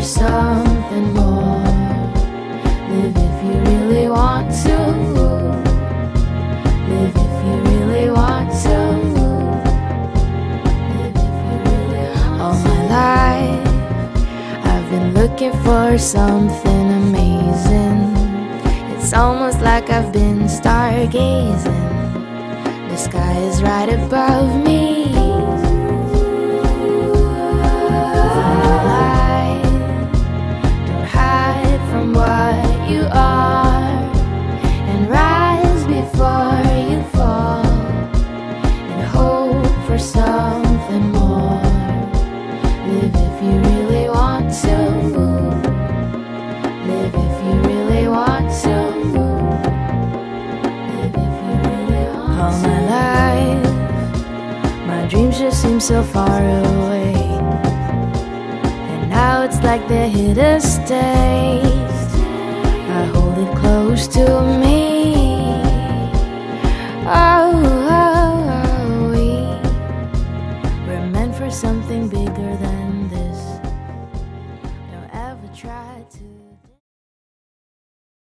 for something more. Live if you really want to. Live if you really want to. Live if you really want All my life, I've been looking for something amazing. It's almost like I've been stargazing. The sky is right above me. if you really want to. Live if you really want to. All my life, my dreams just seem so far away. And now it's like they're here to stay. I hold it close to me. Oh, oh, oh, we were meant for something bigger than tried to